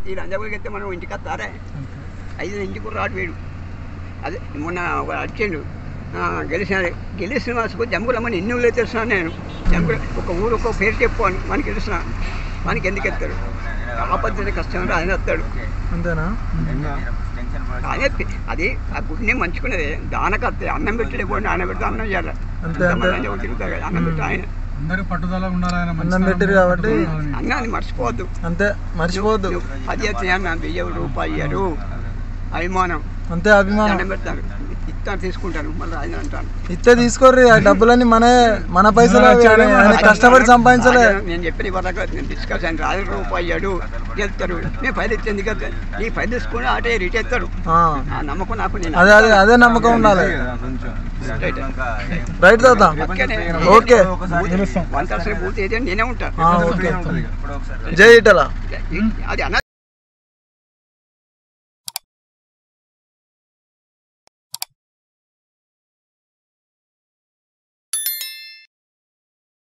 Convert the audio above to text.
ఈ రంజాబులకి అయితే మనం ఇంటికి వస్తారే? ఐదు ఇంటికి కూడా రాడు వీడు. అదే మొన్న ఒక వచ్చిండు ఆ, గెలిచినాడు. గెలిచిన మాసకు జంబులమ్మని ఎన్ని ఊళ్ళో తెలుస్తున్నాను నేను? జంబుల ఒక ఊరు ఒక పేరు చెప్పు అని మనకి తెలుసిన మనకి ఎందుకు ఎత్తాడు? ఆపత్తి కష్టం ఆయన వస్తాడు అంతేనా? అదే అది ఆ గుడ్ని మంచుకునేది. దానకత్తే అన్నం పెట్టడే పోయి అన్నం పెడితే అన్నం చేయాలి అన్నం పెట్టి ఆయన. అందరూ పట్టుదల అన్నం పెట్టిరు కాబట్టి అన్నాన్ని మర్చిపోవద్దు. అంతే మర్చిపోవద్దు. చేయాలి వెయ్యి రూపాయలు ఇయ్యరు. అభిమానం. అంతే అభిమానం. దండం పెడతాను ఇస్తాను తీసుకుంటాను మళ్ళీ ఆయన అంటాను ఇస్తే తీసుకోర్రి ఆ డబ్బులన్నీ మన మన పైసలు కష్టపడి సంపాదించలే. రాజు- నేను చెప్పిన వరకు నేను రాజు రూపాయి అయ్యాడు గెలుతాడు నేను పైలు ఇచ్చింది కదా నీ పైలు తీసుకుని ఆటే రిట్ ఎత్తాడు ఆ, నమ్మకం నాకు నేను అదే అదే అదే నమ్మకం ఉండాలి. రైట్. తాత? ఓకే. నేనే ఉంటాను జై ఇటలా. అది